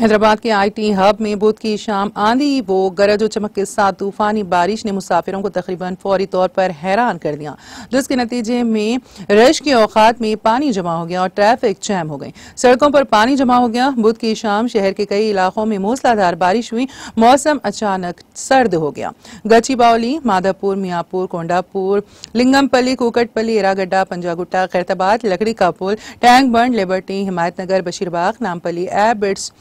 हैदराबाद के IT hub में बुध की शाम आंधी, वो गरज और चमक के साथ तूफानी बारिश ने मुसाफिरों को तकरीबन फौरी तौर पर हैरान कर दिया। जिसके नतीजे में रश के औकात में पानी जमा हो गया और ट्रैफ़िक जैम हो गई। सड़कों पर पानी जमा हो गया। बुध की शाम शहर के कई इलाकों में मूसलाधार बारिश हुई। मौसम अचानक सर्द हो गया। गची बावली, माधवपुर, मियापुर, कोंडापुर, लिंगमपल्ली, कुकटपल्ली, एरागड्डा, पंजागुट्टा, खैरताबाद, लकड़ी का पुल, टैंक बंड, लिबर्टी, हिमायतनगर, बशीरबाग नामपली एबिट्स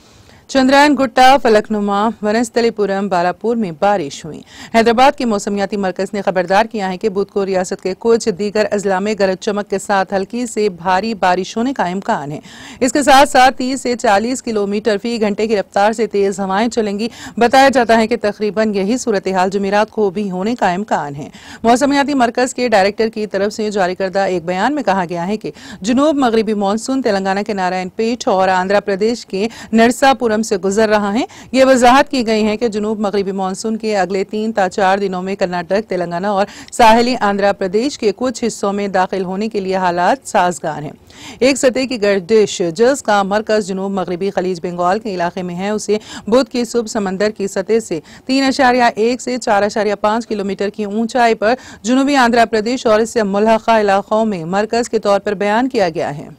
चंद्रायन गुट्टा फलकनुमा, वनस्थलीपुरम, बालापुर में बारिश हुई। हैदराबाद के मौसमियाती मरकज ने खबरदार किया है कि बुध को रियासत के कुछ दीगर अजला में गरज चमक के साथ हल्की से भारी बारिश होने का इम्कान है। इसके साथ साथ तीस से चालीस किलोमीटर फ़ी घंटे की रफ्तार से तेज हवाएँ चलेंगी। बताया जाता है कि तकरीबन यही सूरत हाल जुमेरात को भी होने का इम्कान है। मौसमियाती मरकज के डायरेक्टर की तरफ़ से जारी करदा एक बयान में कहा गया है कि जुनूब मगरबी मानसून तेलंगाना के नारायण पेट और आंध्र प्रदेश के नरसापुरम से गुजर रहा है। ये वजाहत की गई है कि जनूब मगरबी मानसून के अगले तीन ता चार दिनों में कर्नाटक, तेलंगाना और साहली आंध्र प्रदेश के कुछ हिस्सों में दाखिल होने के लिए हालात साजगार हैं। एक सतह की गर्दिश जिसका मरकज जनूब मगरबी खलीज बंगाल के इलाके में है, उसे बुध की सुबह समंदर की सतह से तीन अशारिया एक से चार अशारिया पाँच किलोमीटर की ऊंचाई पर जनूबी आंध्र प्रदेश और इससे मुलहका इलाकों में मरकज के तौर पर बयान किया गया है।